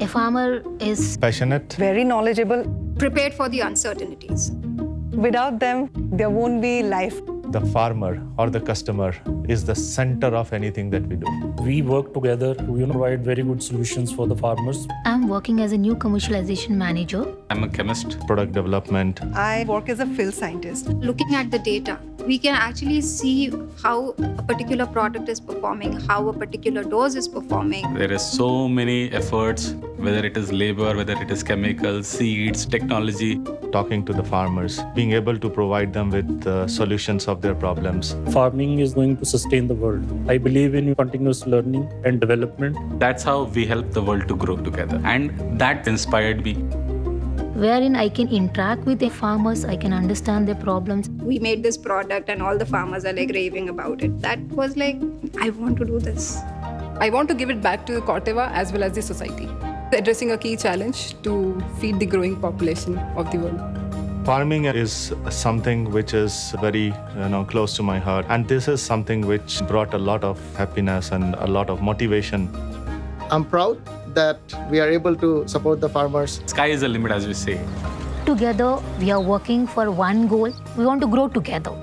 A farmer is Passionate, very knowledgeable. prepared for the uncertainties. Without them, there won't be life. the farmer or the customer is the center of anything that we do. We work together to you know, provide very good solutions for the farmers. I'm working as a new commercialization manager. I'm a chemist. Product development, I work as a field scientist. Looking at the data, we can actually see how a particular product is performing, how a particular dose is performing. There is so many efforts, whether it is labor, whether it is chemicals, seeds, technology. talking to the farmers, being able to provide them with uh, solutions of their problems. Farming is going to sustain the world. I believe in continuous learning and development. That's how we help the world to grow together. And that inspired me. Wherein I can interact with the farmers, I can understand their problems. We made this product, and all the farmers are like raving about it. That was like, I want to do this. I want to give it back to the Corteva as well as the society, addressing a key challenge to feed the growing population of the world. Farming is something which is very you know close to my heart and this is something which brought a lot of happiness and a lot of motivation. I'm proud that we are able to support the farmers. Sky is the limit, as we say. Together, we are working for one goal. We want to grow together.